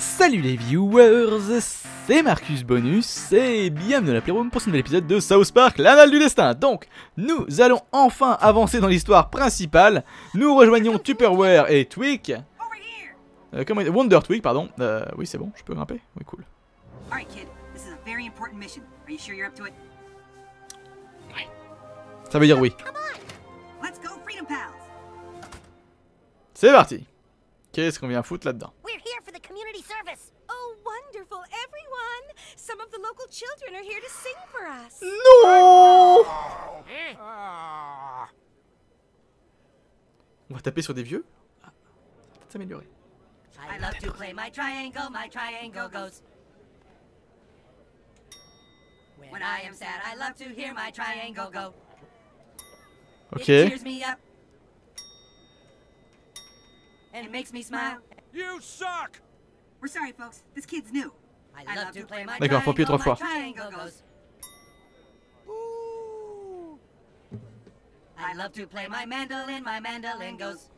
Salut les viewers, c'est Marcus Bonus et bienvenue dans la Playroom pour ce nouvel épisode de South Park, l'anal du destin. Donc, nous allons enfin avancer dans l'histoire principale. Nous rejoignons Tupperware et Tweak. Euh, comment Wonder Tweak, pardon. Euh, oui, c'est bon, je peux grimper? Oui, cool. Alright, kid. This is a very important mission. Are you sure you're up to it? Ça veut dire oui. C'est parti. Qu'est-ce qu'on vient foutre là-dedans? Wonderful, everyone! Some of the local children are here to sing for us. Non On va taper sur des vieux ah. Peut-être s'améliorer. I love to play my triangle, my triangle goes. When I am sad, I love to hear my triangle go. Ok. It cheers me up. And it makes me smile. You suck! We're sorry, folks. This kid's new. I love to play my D'accord, faut appuyer trois fois. my triangle goes. I love to play my mandolin, my mandolin goes.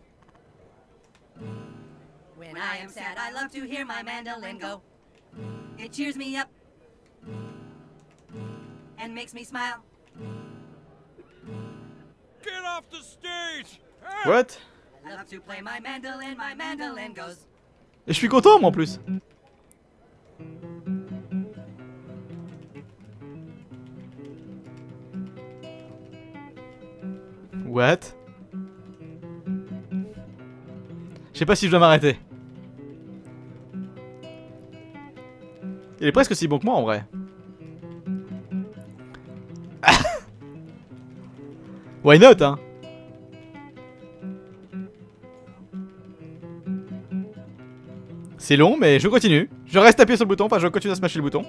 When I am sad, I love to hear my mandolin go. It cheers me up and makes me smile. Get off the stage! What I love to play my mandolin, my mandolin goes. Et je suis content moi en plus. Je sais pas si je dois m'arrêter. Il est presque aussi bon que moi en vrai. Why not hein? C'est long, mais je continue. Je reste appuyé sur le bouton, enfin je continue à smasher le bouton.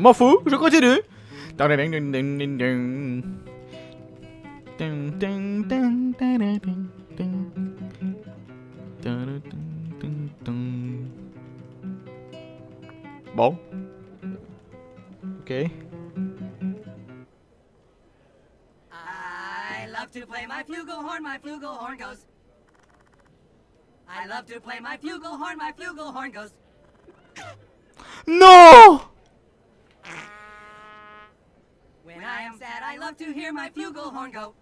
M'en fous, je continue. Bon. Ok. I love to play my flugelhorn, my flugelhorn goes. I love to play my flugelhorn, my flugelhorn goes. Non When I am sad, I love to hear my flugelhorn go.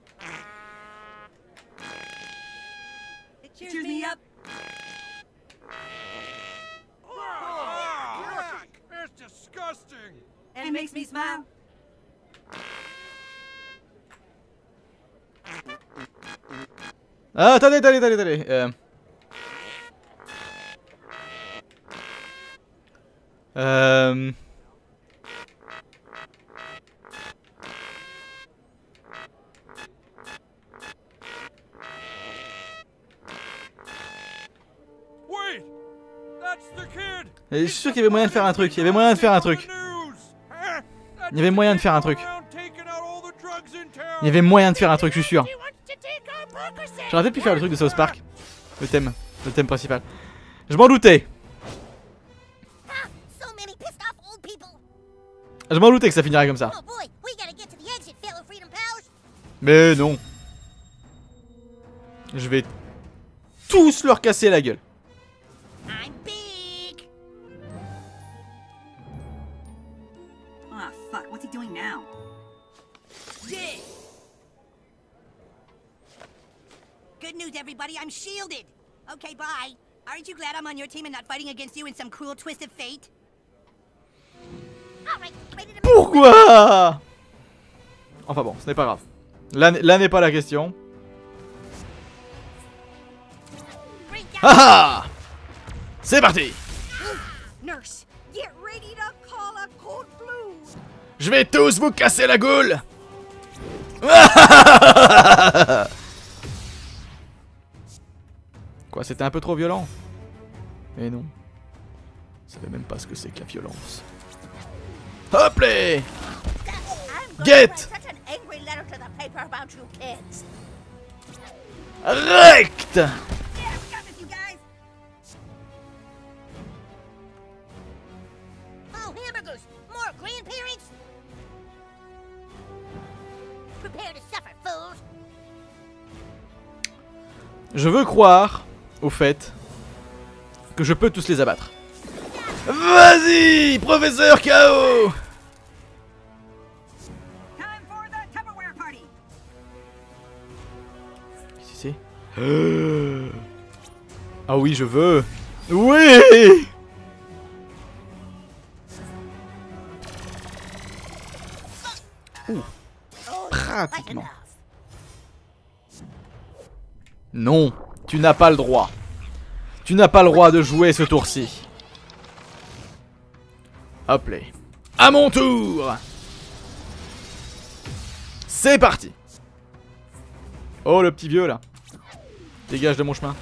It cheers me up Ah, It's disgusting! and makes me smile. Ah, attendez, attendez, attendez, attendez. Euh... Euh... Je suis sûr qu'il y avait moyen de faire un truc. Il y avait moyen de faire un truc. Il y avait moyen de faire un truc. Il y avait moyen de faire un truc, je suis sûr. J'aurais peut-être pu faire le truc de South Park. Le thème. Le thème principal. Je m'en doutais. Je m'en doutais que ça finirait comme ça. Mais non. Je vais tous leur casser la gueule. News, everybody. I'm shielded. Okay, bye. Aren't you glad I'm on your team and not fighting against you in some cruel twist of fate? Pourquoi? Enfin bon, ce n'est pas grave. Là, n'est pas la question. Ah ah C'est parti Nurse, get ready to call a code blue. Je vais tous vous casser la goule Quoi, c'était un peu trop violent Mais non. Je savais même pas ce que c'est que la violence. Hop là I'm Get! Rect! Oh! Je veux croire, au fait, que je peux tous les abattre. Vas-y, professeur KO. Qu'est-ce que c'est Ah oui, je veux. Oui Ouh. Pratiquement. Non, tu n'as pas le droit. Tu n'as pas le droit de jouer ce tour-ci. Hop là. À mon tour C'est parti Oh le petit vieux là Dégage de mon chemin.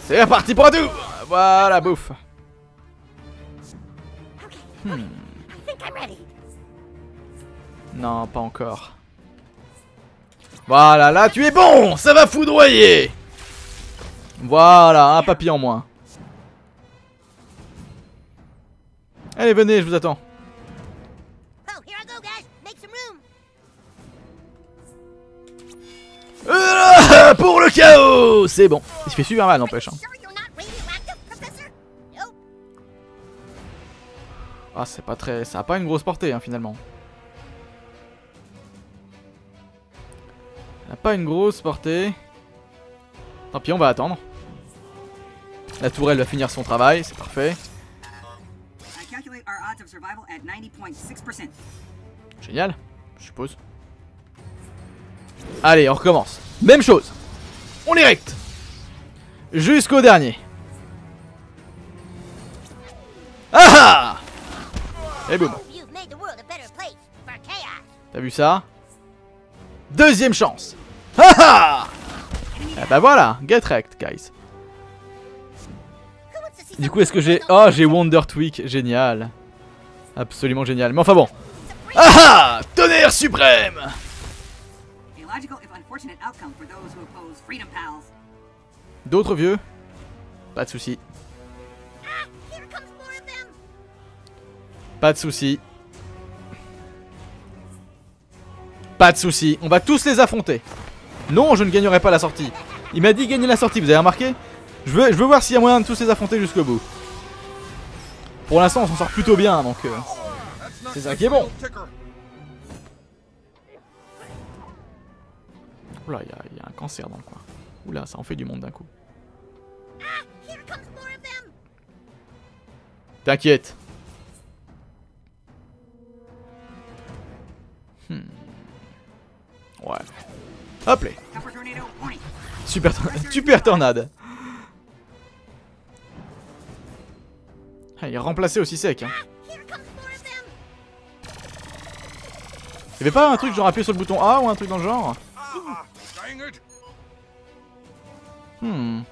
C'est reparti pour un tour Voilà, bouffe. Ready. Non, pas encore. Voilà, là tu es bon Ça va foudroyer Voilà, un papillon en moins. Allez, venez, je vous attends. Oh. Euh, pour le chaos C'est bon. Il se fait super mal, n'empêche. hein. Ah, c'est pas très... Ça a pas une grosse portée, hein, finalement. Pas une grosse portée. Tant pis, on va attendre. La tourelle va finir son travail, c'est parfait. I calculate our odds of survival at 90.6%. Génial, je suppose. Allez, on recommence. Même chose. On est recte. Jusqu'au dernier. Ah ah Et boum. T'as vu ça? Deuxième chance. Ah ah Ah bah voilà, get wrecked, guys. Du coup, est-ce que j'ai... Oh, j'ai Wonder Tweak, génial. Absolument génial. Mais enfin bon. Ah ah Tonnerre suprême. D'autres vieux? Pas de soucis. Pas de soucis. Pas de soucis. On va tous les affronter. Non, je ne gagnerai pas la sortie. Il m'a dit gagner la sortie, vous avez remarqué je veux, voir s'il y a moyen de tous les affronter jusqu'au bout. Pour l'instant, on s'en sort plutôt bien, donc... euh, C'est ça qui est bon. Oula, il y, a- un cancer dans le coin. Oula, ça en fait du monde d'un coup. T'inquiète. Hmm. Ouais. Hop. Super, super tornade. Ah, il est remplacé aussi sec. Hein. Them. Y'avait pas un truc genre appuyer sur le bouton A ou un truc dans le genre? Hmm.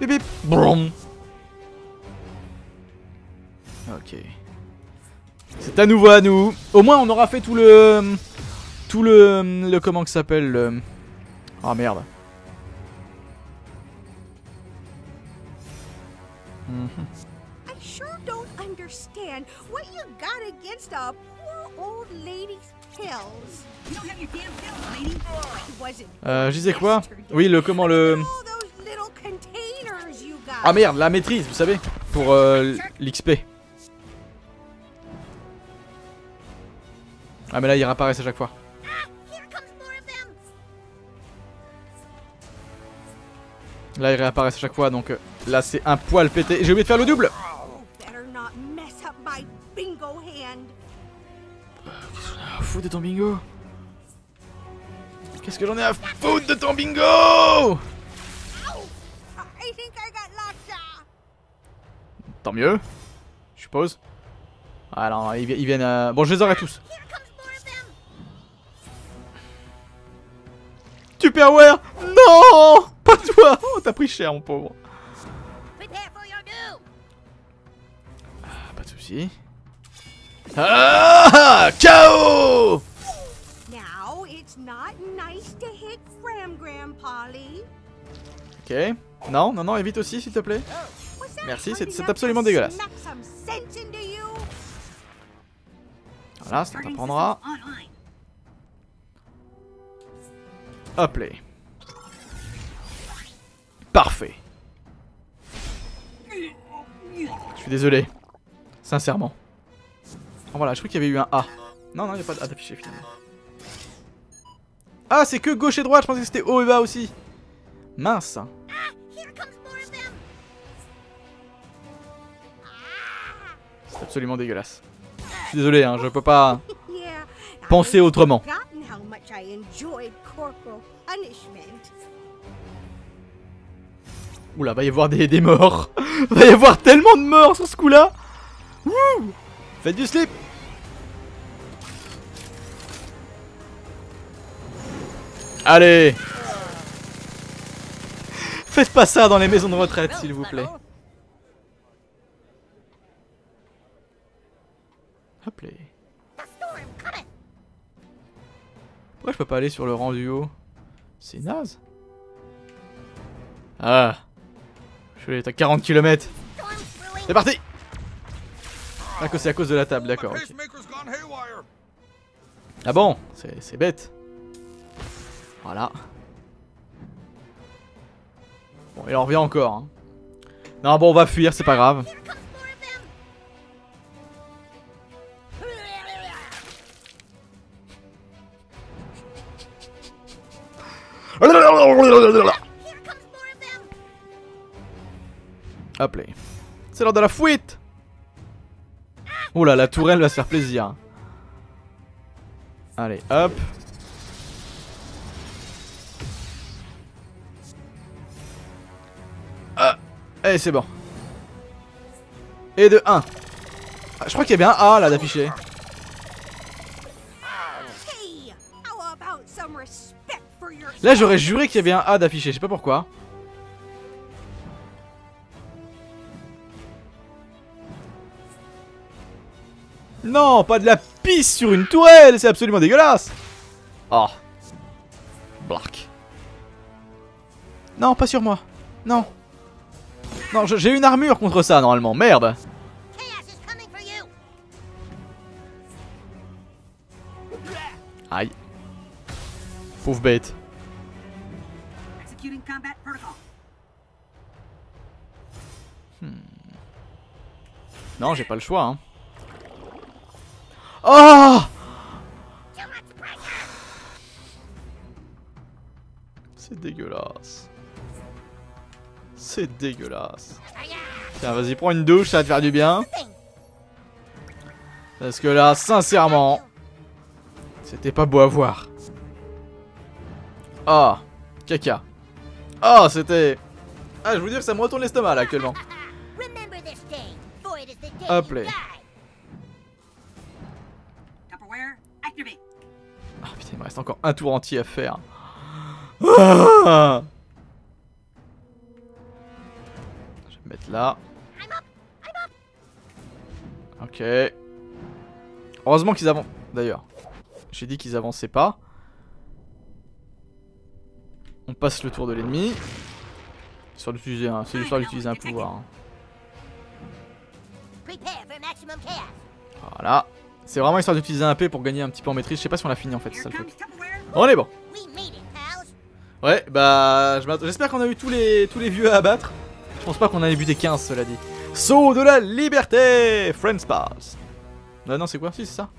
Bip bip. Brum. Ok. C'est à nouveau à nous. Au moins on aura fait tout le... Tout le... le comment que ça s'appelle le... Ah merde. Mhm. I sure don't understand what you got against a poor old lady's pills. You don't have your damn pills, lady. I wasn't. Euh, je disais quoi Oui, le comment le... All those little containers you got. Ah merde, la maîtrise, vous savez, pour euh, l'XP. Ah mais là, il réapparaissent à chaque fois. Là, il réapparaissent à chaque fois, donc euh, là, c'est un poil pété. J'ai oublié de faire le double. Ah, foutre de ton bingo? Qu'est-ce que j'en ai à foutre de ton bingo? Tant mieux, je suppose. Ah non, ils, vi- ils viennent... euh, Bon, je les aurai tous. Them. Tupperware? Non Pas toi Oh, t'as pris cher, mon pauvre. Ah, pas de soucis. Ah KO Now, it's not nice to hit Gram Gram, Polly. Ok. Non, non, non, évite aussi s'il te plaît. Merci, c'est- absolument dégueulasse. Voilà, ça t'apprendra. Hop là. Parfait. Je suis désolé. Sincèrement. Oh, voilà, je crois qu'il y avait eu un A. Non, non, il n'y a pas de A d'affiché finalement. Ah, c'est que gauche et droite, je pensais que c'était haut et bas aussi. Mince. C'est absolument dégueulasse. Je suis désolé, hein, je peux pas penser autrement. Oula, va y avoir des, des morts. va y avoir tellement de morts sur ce coup-là. Wouh Faites du slip. Allez Faites pas ça dans les maisons de retraite, s'il vous plaît. Hop là. Pourquoi je peux pas aller sur le rang du haut? C'est naze. Ah. Je vais être à 40 km. C'est parti Ah que c'est à cause de la table, d'accord. Ah bon? C'est c'est bête. Voilà. Bon, il en revient encore. hein. Non, bon, on va fuir, c'est pas grave. Hop là. C'est l'heure de la fuite Oula, la tourelle va se faire plaisir. Allez, hop. Ah, Allez, c'est bon. Et de 1. je crois qu'il y avait un A là d'affiché. Là, j'aurais juré qu'il y avait un A d'affiché, je sais pas pourquoi. Non, pas de la pisse sur une tourelle, c'est absolument dégueulasse. Oh. Black. Non, pas sur moi. Non. Non, j'ai une armure contre ça normalement. Merde. Aïe. Pauvre bête. Protocol. Non, j'ai pas le choix. Hein. Oh. C'est dégueulasse. C'est dégueulasse. Tiens, vas-y, prends une douche, ça va te faire du bien. Parce que là, sincèrement, c'était pas beau à voir. Ah, caca. Ah, c'était... Ah, je vous dire que ça me retourne l'estomac là actuellement. Hop là. Encore un tour entier à faire. Ah je vais me mettre là. Ok. Heureusement qu'ils avancent. D'ailleurs, j'ai dit qu'ils avançaient pas. On passe le tour de l'ennemi. Histoire d'utiliser un, c'est l'histoire d'utiliser un pouvoir. hein. Voilà. C'est vraiment histoire d'utiliser un P pour gagner un petit peu en maîtrise. Je sais pas si on l'a fini en fait, c'est ça le truc. On est bon. Ouais, bah j'espère qu'on a eu tous les tous les vieux à abattre. Je pense pas qu'on allait buter 15 cela dit. Saut de la liberté Friends Pass. Non non c'est quoi? Si c'est ça.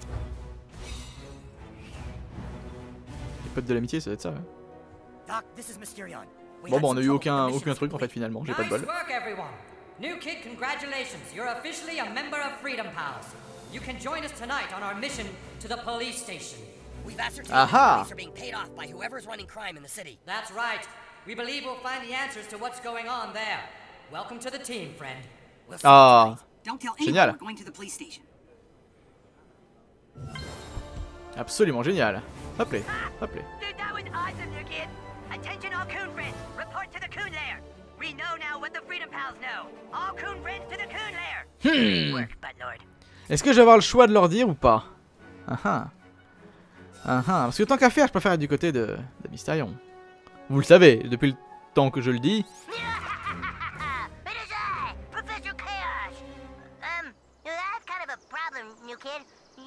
Les potes de l'amitié ça doit être ça ouais. Doc, this is Mysterion. We Bon bah on a eu aucun aucun truc en fait finalement, j'ai pas de bol. work, everyone. New kid, congratulations. You're officially a member of Freedom Pals. You can join us tonight on our mission to the police station. We've ascertained Aha. the police are being paid off by whoever's running crime in the city. That's right. We believe we'll find the answers to what's going on there. Welcome to the team, friend. We'll see Ah, Don't tell anyone Génial. we're going to the police station. absolument génial. Hop là, hop là. Dude, that was awesome, new kid. Attention all coon friends. Report to the coon lair. We know now what the Freedom Pals know. All coon friends to the coon lair. Hmm. Work, Buttlord. Est-ce que je vais avoir le choix de leur dire ou pas? Ah ah. Ah uh -huh, parce que tant qu'à faire, je préfère être du côté de, de Mysterion. Vous le savez, depuis le temps que je le dis. Um,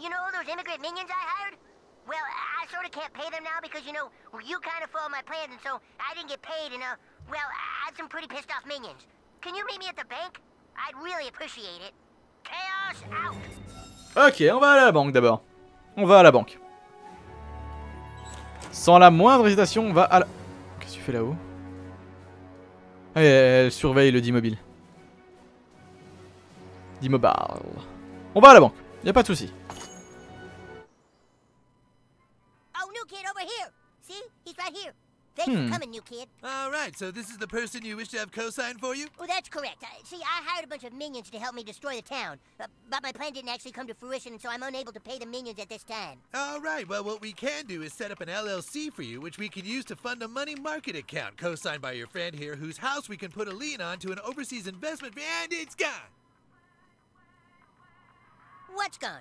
you know those immigrant minions I hired? Well, I sort of can't pay them now because, you know, you kind of foiled my plans and so I didn't get paid and, uh, well, I had some pretty pissed off minions. Can you meet me at the bank? I'd really appreciate it. Chaos out! Ok, on va à la banque d'abord. On va à la banque. Sans la moindre hésitation, on va à la... Qu'est-ce que tu fais là-haut Ah, elle, surveille le D-Mobile. D-Mobile. On va à la banque, y a pas de souci. Thanks Hmm. for coming, new kid. All right, so this is the person you wish to have co-sign for you? Oh, that's correct. Uh, see, I hired a bunch of minions to help me destroy the town, uh, but my plan didn't actually come to fruition, and so I'm unable to pay the minions at this time. All right, well, what we can do is set up an LLC for you, which we can use to fund a money market account co-signed by your friend here, whose house we can put a lien on to an overseas investment, and it's gone. What's gone?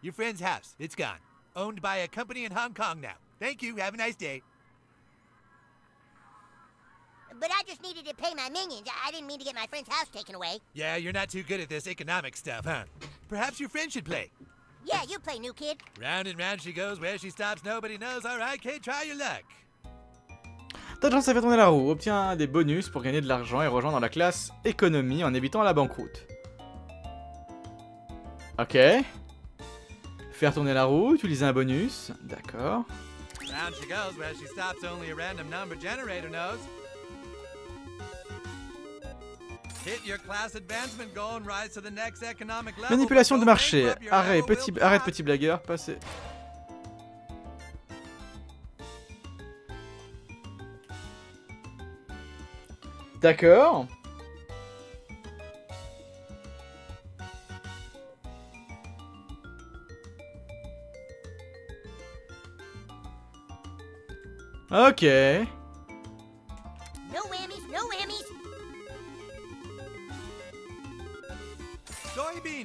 Your friend's house, it's gone. Owned by a company in Hong Kong now. Thank you, have a nice day. But I just needed to pay my minions. I didn't mean to get my friend's house taken away. Yeah, you're not too good at this economic stuff, huh? Perhaps your friend should play. Yeah, you play, new kid. Round and round she goes, where she stops nobody knows. All right, kid, try your luck. Chance à faire tourner la roue. Obtiens des bonus pour gagner de l'argent et rejoindre la classe économie en évitant la banqueroute. Ok. Faire tourner la roue, utiliser un bonus. D'accord. Round she goes, where she stops only a random number generator knows. Manipulation de marché. Arrête, petit, arrête, petit blagueur. Passez. D'accord. Ok.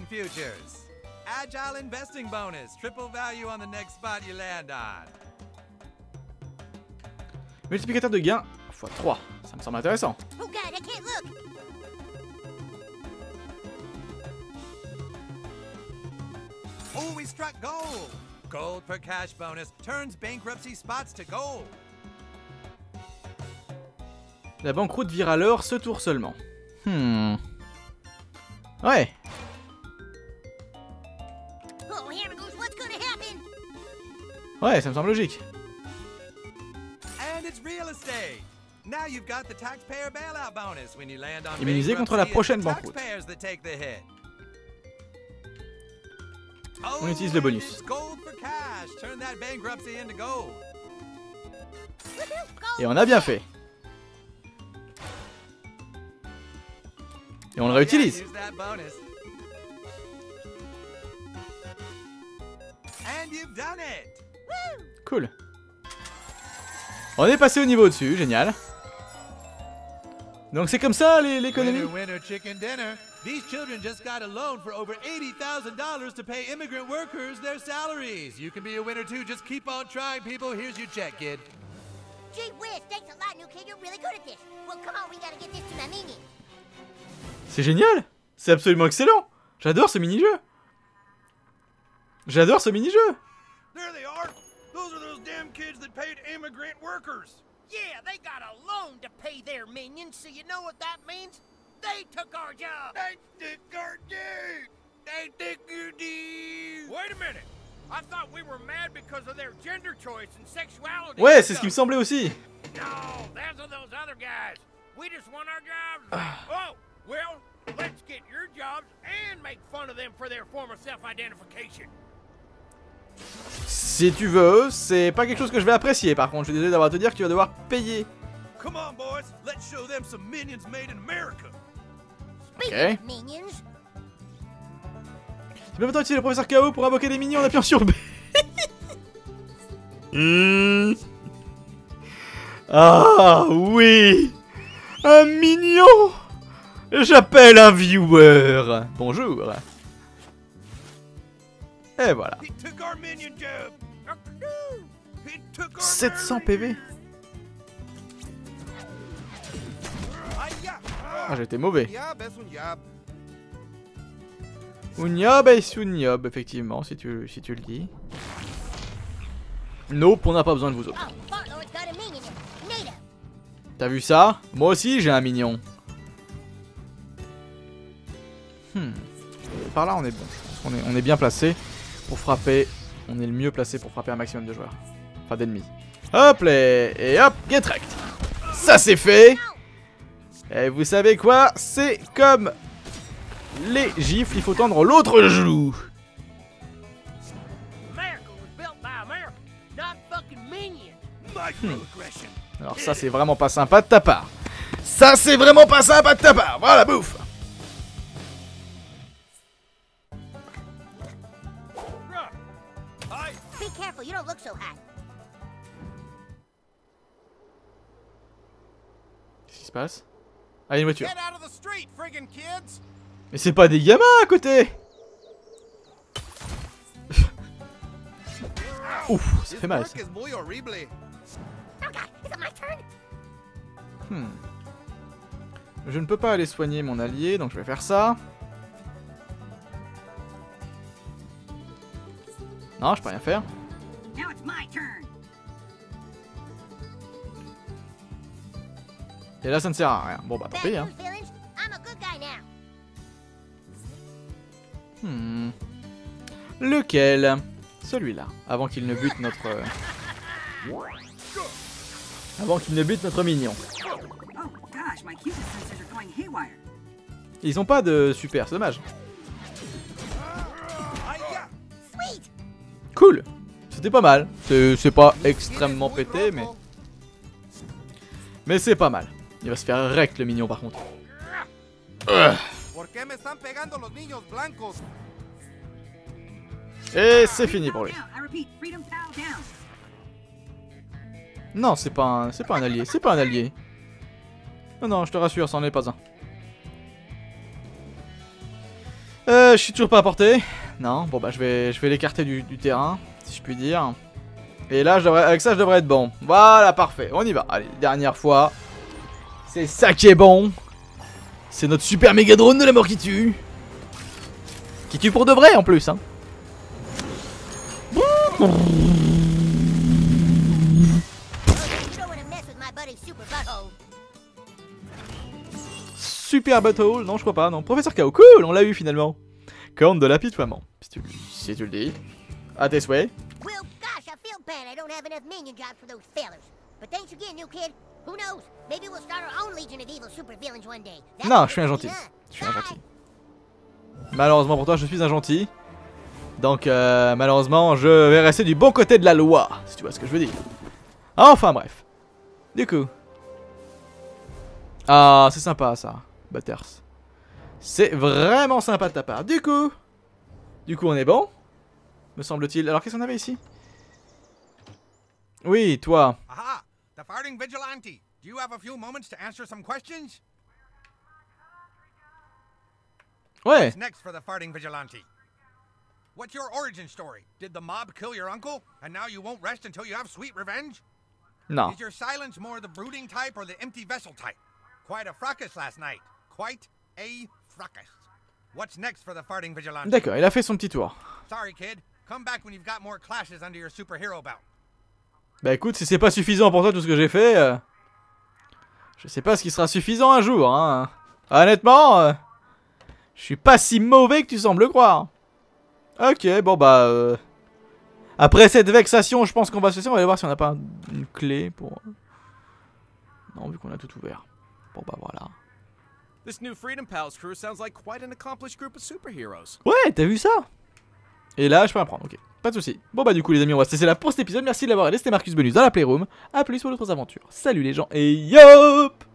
Futures. Agile investing bonus. Triple value on the next spot you land on. Multiplicateur de gains x 3. Ça me semble intéressant. Oh god, I can't look. Oh, we struck gold. Gold per cash bonus turns bankruptcy spots to gold. La banqueroute vire alors ce tour seulement. Hmm. Ouais. Ouais, ça me semble logique. Immunisé contre la prochaine banqueroute. On utilise le bonus. Et on a bien fait. Et on le réutilise. And you've done it. Cool. On est passé au niveau dessus, génial. Donc c'est comme ça les- l'économie Winner, winner, chicken dinner. These children just got a loan for over $80,000 to pay immigrant workers their salaries. You can be a winner too. Just keep on trying, people. Here's your check, kid. Gee whiz, thanks a lot, new kid. You're really good at this. Well, come on, we gotta get this to my minions. C'est génial C'est absolument excellent J'adore ce mini-jeu J'adore ce mini-jeu There they are. Those are those damn kids that paid immigrant workers. Yeah, they got a loan to pay their minions, so you know what that means? They took our job. They took our dude. They took your dude. Wait a minute. I thought we were mad because of their gender choice and sexuality. Ouais, c'est ce qui me stuff. semblait aussi No, those are those other guys. We just want our jobs. Ah. oh, well, let's get your jobs and make fun of them for their form of self-identification. Si tu veux, c'est pas quelque chose que je vais apprécier par contre, je suis désolé d'avoir à te dire que tu vas devoir payer. Come on, boys. Let's show them some minions made in America. Speaking Okay. of minions, Tu peux maintenant utiliser le professeur KO pour invoquer des minions en appuyant sur B. Hmm. Ah oui Un mignon J'appelle un viewer Bonjour took our 700 PV. Ah j'étais mauvais. Uniob et Suniob, effectivement, si tu, si tu le dis. Nope, on n'a pas besoin de vous autres. Oh. T'as vu ça? Moi aussi j'ai un mignon. Hmm. Par là on est bon. Qu'on est, on est bien placé pour frapper. On est le mieux placé pour frapper un maximum de joueurs. Enfin d'ennemis. Hop les... Et hop, get wrecked. Ça c'est fait Et vous savez quoi? C'est comme les gifles, il faut tendre l'autre joue. Microaggression. Alors ça c'est vraiment pas sympa de ta part. Ça c'est vraiment pas sympa de ta part. Voilà, bouffe. Be careful, you don't look so hot. Qu'est-ce qui se passe? Ah, il y a une voiture. Get out of the street, friggin' kids! Mais c'est pas des gamins à côté Ouf, ça fait mal ça. Oh god, is it my turn? Hmm. Je ne peux pas aller soigner mon allié, donc je vais faire ça. Non, je peux rien faire. Now it's my turn. Et là, ça ne sert à rien. Bon, bah tant pis, hein. Hmm. Lequel? Celui-là. Avant qu'il ne bute notre... euh, Avant qu'il ne bute notre mignon. Oh. Ils ont pas de super, c'est dommage. Cool C'était pas mal. C'est pas extrêmement pété, mais... Mais c'est pas mal. Il va se faire rect le mignon par contre. Et c'est fini pour lui. Non, c'est pas un, c'est pas un allié, c'est pas un allié. Non, non, je te rassure, c'en est pas un. Euh, je suis toujours pas à portée. Non, bon bah je vais, je vais l'écarter du, du terrain, si je puis dire. Et là, je devrais, avec ça, je devrais être bon. Voilà, parfait. On y va. Allez, dernière fois. C'est ça qui est bon. C'est notre super méga drone de la mort qui tue. Qui tue pour de vrai en plus, hein. Super Butthole, non je crois pas, non. Professeur K.O. Cool, on l'a eu finalement. Corne de l'apitoiement, si tu, si tu le dis. À tes souhaits. Well, gosh, I feel bad I don't have enough minion jobs for those fellers. But thanks again, new kid. Who knows? Maybe we'll start our own legion of evil supervillains one day. That Non, je suis un gentil. Je suis un gentil. Malheureusement pour toi, je suis un gentil. Donc, euh, malheureusement, je vais rester du bon côté de la loi, si tu vois ce que je veux dire. Enfin, bref. Du coup. Ah, c'est sympa ça, Butters. C'est vraiment sympa de ta part. Du coup. Du coup, on est bon Me semble-t-il. Alors, qu'est-ce qu'on avait ici? Oui, toi. Aha! The farting vigilante. Do you have a few moments to answer some questions? Ouais. What's next for the farting vigilante? What's your origin story? Did the mob kill your uncle, and now you won't rest until you have sweet revenge? Non. Is your silence more the brooding type or the empty vessel type? Quite a fracas last night. Quite a. What's next for the farting vigilante? D'accord, il a fait son petit tour. Sorry, kid. Come back when you've got more clashes under your superhero belt. Bah écoute, si c'est pas suffisant pour toi tout ce que j'ai fait, euh, je sais pas ce qui sera suffisant un jour. Hein. Honnêtement, euh, je suis pas si mauvais que tu sembles le croire. Ok, bon bah... euh, Après cette vexation, je pense qu'on va se laisser. On va aller voir si on n'a pas un- une clé pour... Non, vu qu'on a tout ouvert. Bon bah voilà. This new Freedom Pals crew sounds like quite an accomplished group of superheroes. Ouais, t'as vu ça? Et là, je peux apprendre, ok. Pas de soucis. Bon bah du coup les amis, on va se laisser là pour cet épisode. Merci de l'avoir regardé, c'était Marcus Bonus dans la Playroom. A plus pour d'autres aventures. Salut les gens et yop